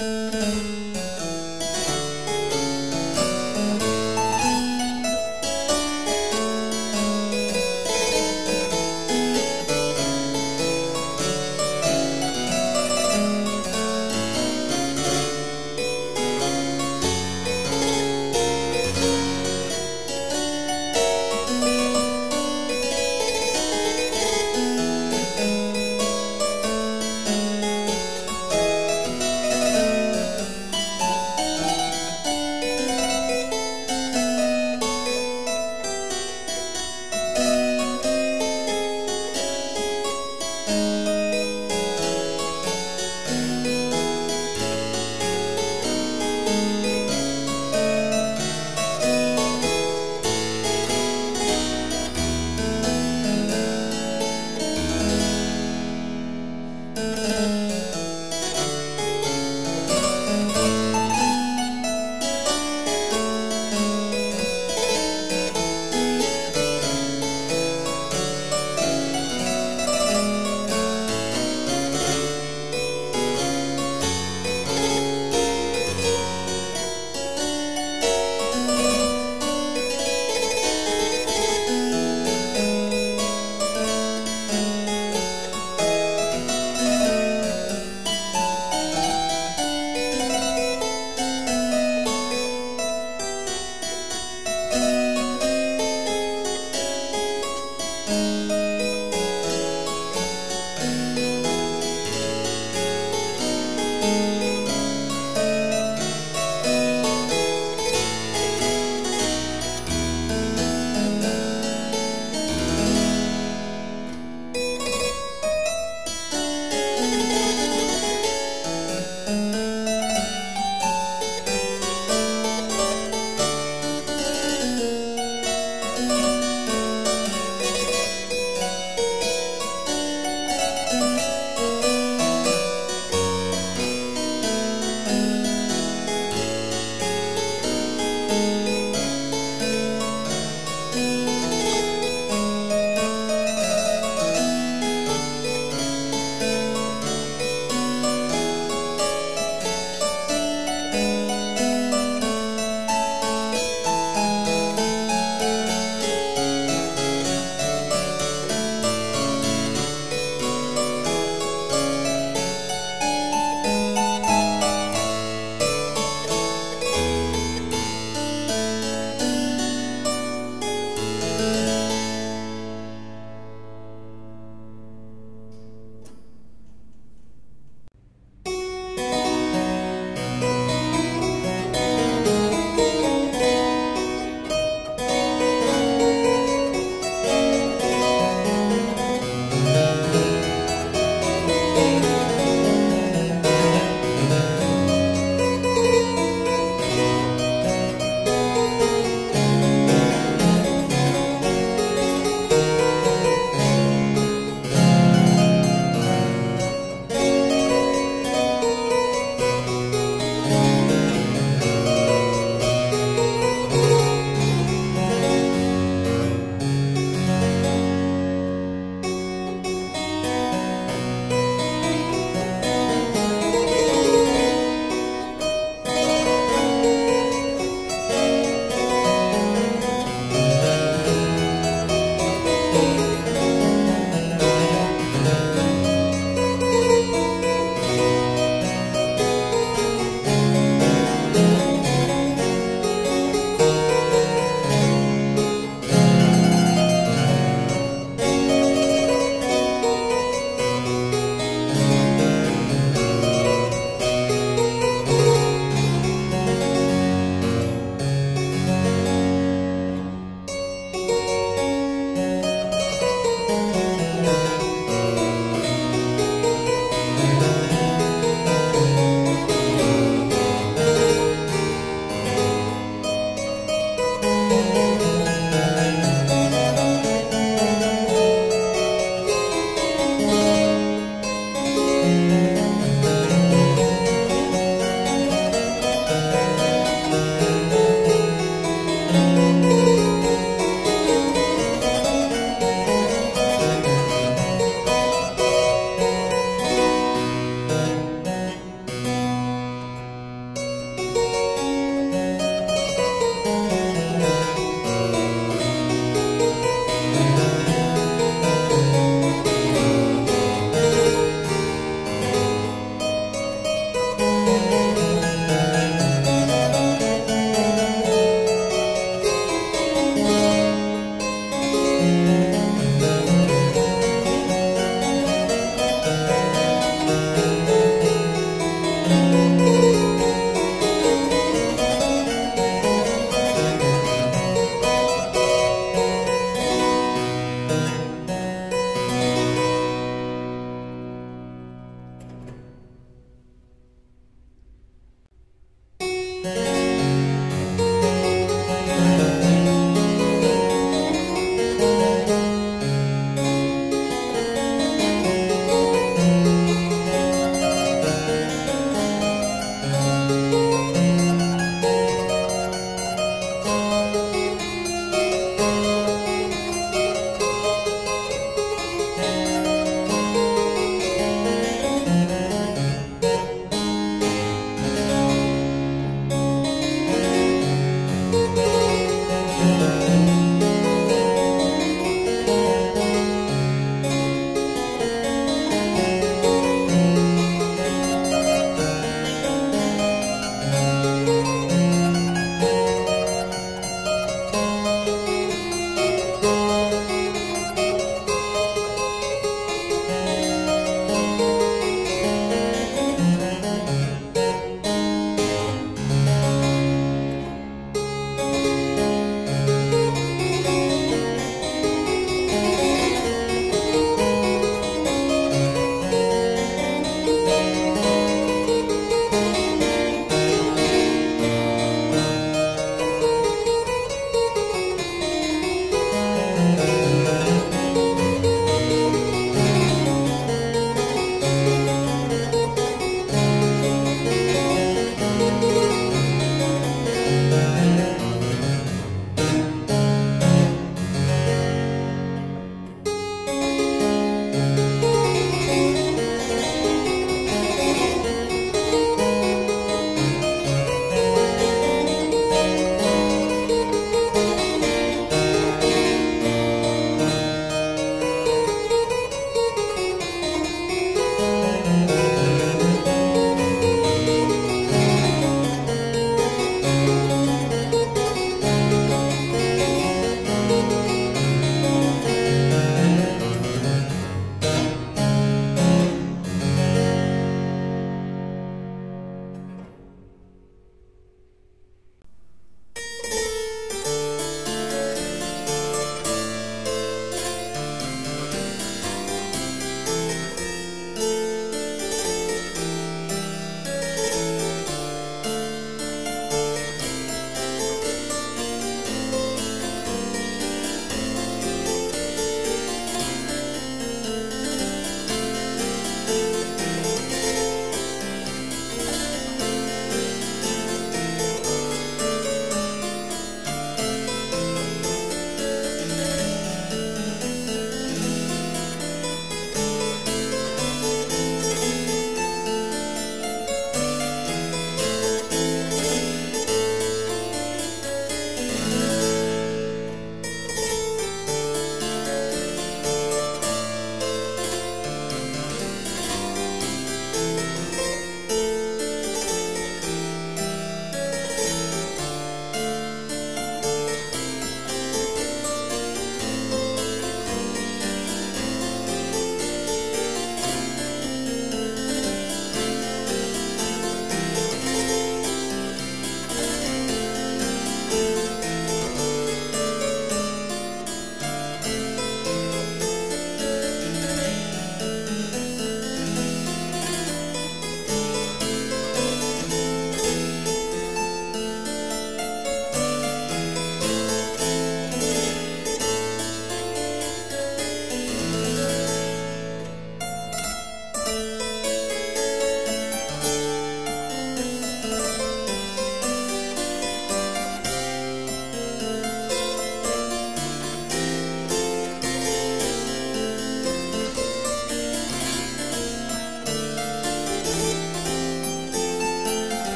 Música